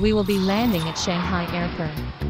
We will be landing at Shanghai Airport.